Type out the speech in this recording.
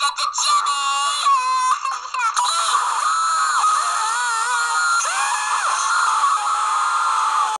the Jimmy.